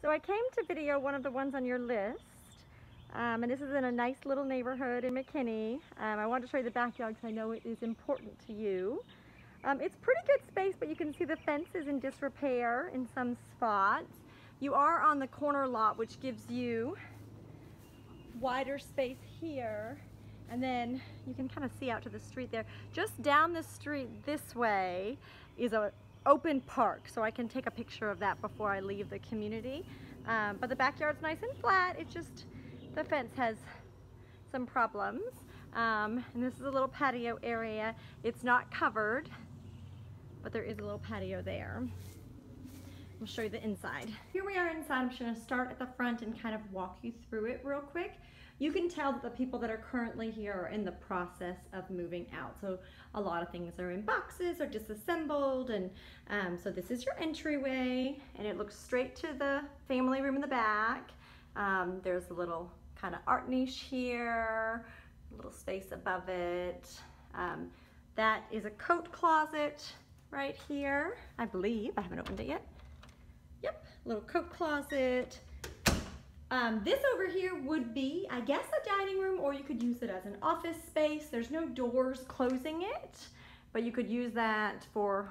So I came to video one of the ones on your list. Um, and this is in a nice little neighborhood in McKinney. Um, I wanted to show you the backyard because I know it is important to you. Um, it's pretty good space, but you can see the fence is in disrepair in some spots. You are on the corner lot, which gives you wider space here. And then you can kind of see out to the street there. Just down the street this way is a open park, so I can take a picture of that before I leave the community. Um, but the backyard's nice and flat. It's just the fence has some problems. Um, and this is a little patio area. It's not covered, but there is a little patio there. I'll show you the inside. Here we are inside. I'm just gonna start at the front and kind of walk you through it real quick. You can tell that the people that are currently here are in the process of moving out. So a lot of things are in boxes or disassembled. And um, so this is your entryway and it looks straight to the family room in the back. Um, there's a little kind of art niche here, a little space above it. Um, that is a coat closet right here, I believe. I haven't opened it yet. Yep, little coat closet. Um, this over here would be, I guess, a dining room, or you could use it as an office space. There's no doors closing it, but you could use that for,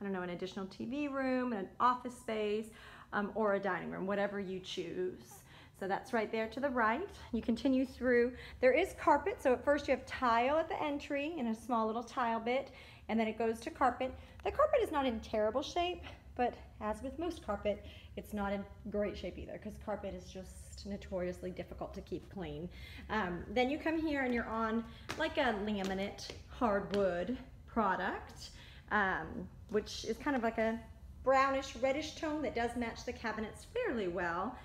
I don't know, an additional TV room, an office space, um, or a dining room, whatever you choose. So that's right there to the right. You continue through. There is carpet, so at first you have tile at the entry in a small little tile bit, and then it goes to carpet. The carpet is not in terrible shape, but as with most carpet, it's not in great shape either because carpet is just notoriously difficult to keep clean. Um, then you come here and you're on like a laminate hardwood product, um, which is kind of like a brownish reddish tone that does match the cabinets fairly well.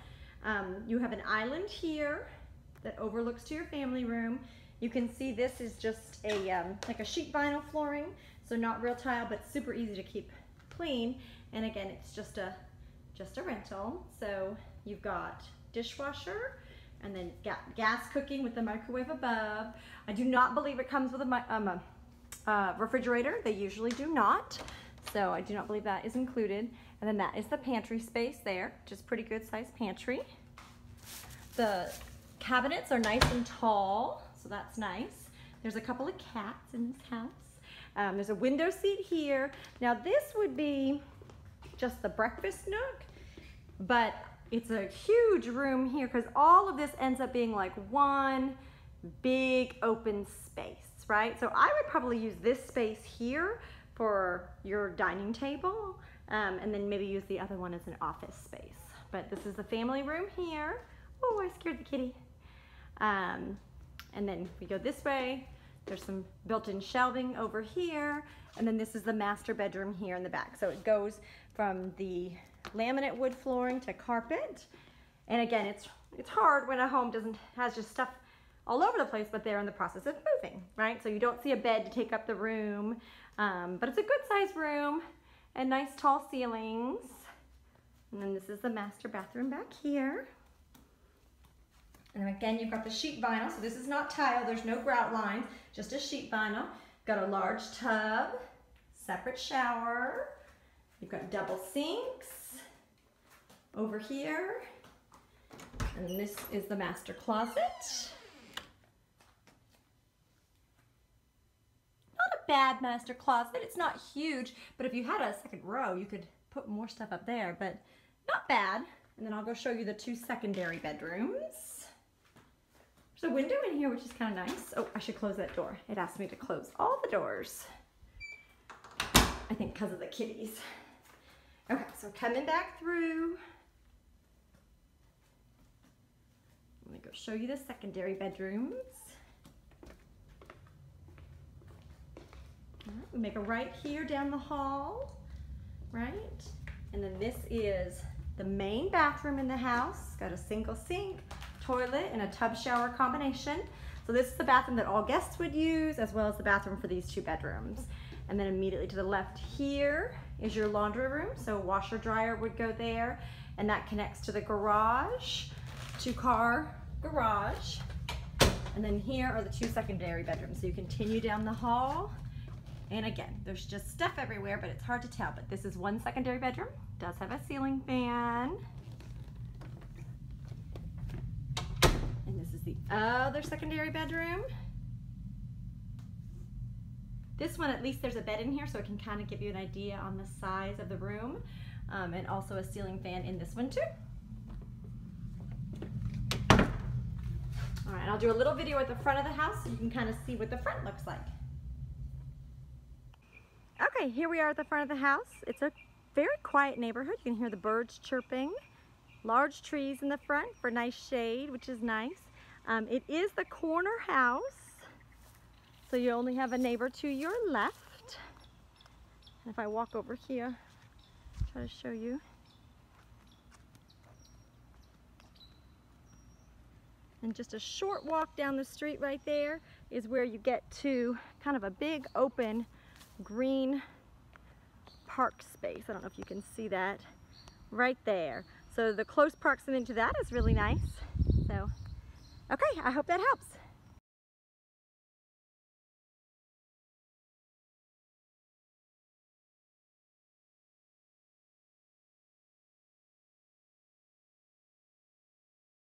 Um, you have an island here that overlooks to your family room. You can see this is just a um, like a sheet vinyl flooring, so not real tile, but super easy to keep clean. And again, it's just a, just a rental. So you've got dishwasher and then gas cooking with the microwave above. I do not believe it comes with a, um, a uh, refrigerator. They usually do not. So I do not believe that is included. And then that is the pantry space there, is pretty good sized pantry. The cabinets are nice and tall, so that's nice. There's a couple of cats in this house. Um, there's a window seat here. Now this would be just the breakfast nook, but it's a huge room here because all of this ends up being like one big open space, right? So I would probably use this space here for your dining table um, and then maybe use the other one as an office space. But this is the family room here. Oh, I scared the kitty. Um, and then we go this way. There's some built-in shelving over here. And then this is the master bedroom here in the back. So it goes from the laminate wood flooring to carpet. And again, it's it's hard when a home doesn't has just stuff all over the place, but they're in the process of moving, right? So you don't see a bed to take up the room, um, but it's a good sized room and nice tall ceilings. And then this is the master bathroom back here. And again, you've got the sheet vinyl. So this is not tile, there's no grout lines, just a sheet vinyl. Got a large tub, separate shower. You've got double sinks over here. And this is the master closet. Not a bad master closet. It's not huge, but if you had a second row, you could put more stuff up there, but not bad. And then I'll go show you the two secondary bedrooms. A window in here, which is kind of nice. Oh, I should close that door. It asked me to close all the doors. I think because of the kitties. Okay, so coming back through. I'm gonna go show you the secondary bedrooms. Right, we make a right here down the hall, right? And then this is the main bathroom in the house. Got a single sink, toilet and a tub shower combination. So this is the bathroom that all guests would use as well as the bathroom for these two bedrooms. And then immediately to the left here is your laundry room. So washer dryer would go there and that connects to the garage, two car garage. And then here are the two secondary bedrooms. So you continue down the hall and again, there's just stuff everywhere, but it's hard to tell. But this is one secondary bedroom. Does have a ceiling fan. Other secondary bedroom. This one, at least there's a bed in here so it can kind of give you an idea on the size of the room. Um, and also a ceiling fan in this one too. All right, I'll do a little video at the front of the house so you can kind of see what the front looks like. Okay, here we are at the front of the house. It's a very quiet neighborhood. You can hear the birds chirping. Large trees in the front for nice shade, which is nice. Um, it is the corner house, so you only have a neighbor to your left. And if I walk over here, try to show you. And just a short walk down the street right there is where you get to kind of a big open green park space. I don't know if you can see that right there. So the close proximity to that is really nice. So, okay, I hope that helps.